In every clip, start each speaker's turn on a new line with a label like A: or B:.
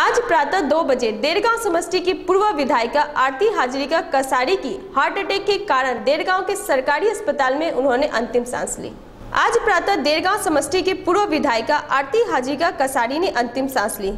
A: आज प्रातः दो बजे देरगांव समष्टि की पूर्व विधायिका आरती हाजरिका कसारी की हार्ट अटैक के कारण देरगांव के सरकारी अस्पताल में उन्होंने अंतिम सांस ली। आज प्रातः देरगांव समष्टि की पूर्व विधायिका आरती हाजरिका कसारी ने अंतिम सांस ली।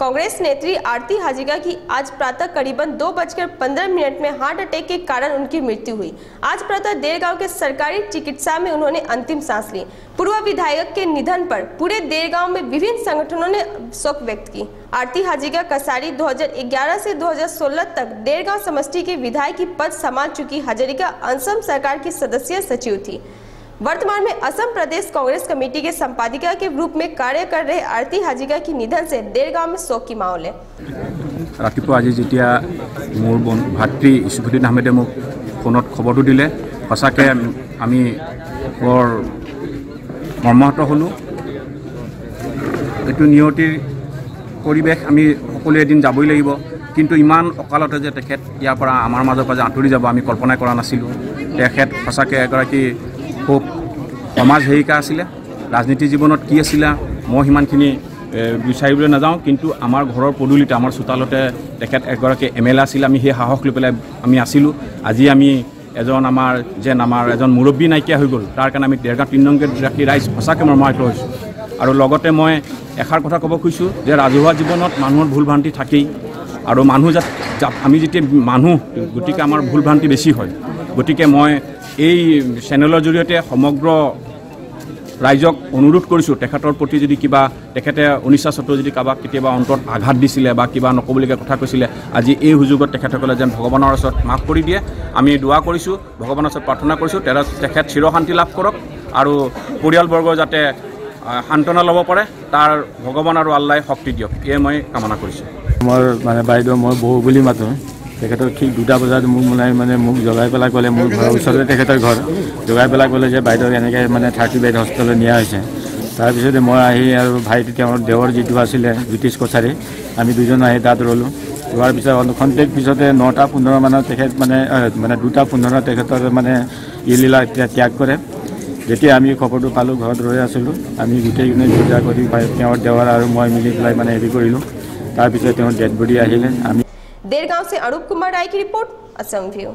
A: कांग्रेस नेत्री आरती हाजिका की आज प्रातः करीबन दो बजकर पंद्रह मिनट में हार्ट अटैक के कारण उनकी मृत्यु हुई। आज प्रातः देरगांव के सरकारी चिकित्सा में उन्होंने अंतिम सांस ली। पूर्व विधायक के निधन पर पूरे देरगांव में विभिन्न संगठनों ने शोक व्यक्त की। आरती हाजिका कसारी 2011 से 2016 तक देरगांव समष्टि के विधायक की पद संभाल चुकी। हजारिका असम सरकार की सदस्य सचिव थी। वर्तमान में असम प्रदेश कांग्रेस कमेटी के संपादिका के रूप में कार्य कर रहे आरती हाजिका की निधन से देरगांव में शोक की माहौल है
B: ৰাতিপুৱা আজি যেতিয়া মোৰ বন ভাতৃ ইছুফুদ্দিন আহমেদে মোক ফোনত খবৰটো দিলে সঁচাকৈ আমি বৰ মৰ্মাহত হ'লোঁ এইটো নিয়তিৰ পৰিৱেশ আমি সকলোৱে এদিন যাবই লাগিব কিন্তু ইমান অকালতে যে তেখেত ইয়াৰ পৰা আমাৰ মাজৰ পৰা যে আঁতৰি যাব আমি কল্পনাই কৰা নাছিলোঁ তেখেত সঁচাকৈ এগৰাকী খুব সমাজ সেৱিকা আছিলে ৰাজনীতি জীৱনত কি আছিলে মই সিমানখিনি বিচাৰিবলৈ নাযাওঁ কিন্তু আমাৰ ঘৰৰ পদূলিতে আমাৰ চোতালতে তেখেত এগৰাকী এম এল এ আছিলে আমি সেই সাহস লৈ পেলাই আমি আছিলোঁ। আজি আমি এজন আমাৰ যেন আমাৰ এজন মুৰব্বী নাইকিয়া হৈ গ'ল তাৰ কাৰণে আমি দেৰগাঁও তিনি নং গেট ৰাখি ৰাইজ সঁচাকৈ মৰ্মাহিত হৈছোঁ। আৰু লগতে মই এষাৰ কথা ক'ব খুজিছোঁ যে ৰাজহুৱা জীৱনত মানুহৰ ভুল ভ্ৰান্তি থাকেই আৰু মানুহ যাত আমি যেতিয়া মানুহ গতিকে আমাৰ ভুল ভ্ৰান্তি বেছি হয়। গতিকে মই এই চেনেলৰ জৰিয়তে সমগ্ৰ ৰাইজক অনুৰোধ কৰিছোঁ তেখেতৰ প্ৰতি যদি কিবা তেখেতে অনিচ্ছা স্বত্বেও যদি কাৰোবাক কেতিয়াবা অন্তৰত আঘাত দিছিলে বা কিবা নক'বলগীয়া কথা কৈছিলে আজি এই সুযোগত তেখেতসকলে যেন ভগৱানৰ ওচৰত মাফ কৰি দিয়ে। আমি দোৱা কৰিছোঁ ভগৱানৰ ওচৰত প্ৰাৰ্থনা কৰিছোঁ তেৰা তেখেত চিৰশান্তি লাভ কৰক আৰু পৰিয়ালবৰ্গ যাতে সান্তনা ল'ব পাৰে তাৰ ভগৱান আৰু আল্লাই শক্তি দিয়ক এয়ে মই কামনা কৰিছোঁ।
C: মোৰ মানে বাইদেউ মই বৌ বুলি মাতোঁ। তেখেতৰ ঠিক দুটা বজাত মোক মানে মানে মোক জগাই পেলাই ক'লে মোৰ ঘৰৰ ওচৰতে তেখেতৰ ঘৰ। জগাই পেলাই ক'লে যে বাইদেউ এনেকৈ মানে থাৰ্টি বেড হস্পিটেলত নিয়া হৈছে। তাৰপিছতে মই আহি আৰু ভাইটি তেওঁৰ দেৱৰ যিটো আছিলে জ্যোতিষ কছাৰী আমি দুজন আহি তাত ৰ'লোঁ। ৰোৱাৰ পিছত খন্তেক পিছতে নটা পোন্ধৰ মানত তেখেত মানে মানে দুটা পোন্ধৰত তেখেতৰ মানে ইলীলা এতিয়া ত্যাগ কৰে। যেতিয়া আমি খবৰটো পালোঁ ঘৰত ৰৈ আছিলোঁ। আমি গোটেইখিনি পূজা কৰি তেওঁৰ দেৱৰ আৰু মই মিলি পেলাই মানে হেৰি কৰিলোঁ। তাৰপিছত তেওঁৰ ডেড বডি আহিলে। আমি
A: देरगांव से अनूप कुमार राय की रिपोर्ट असम व्यू।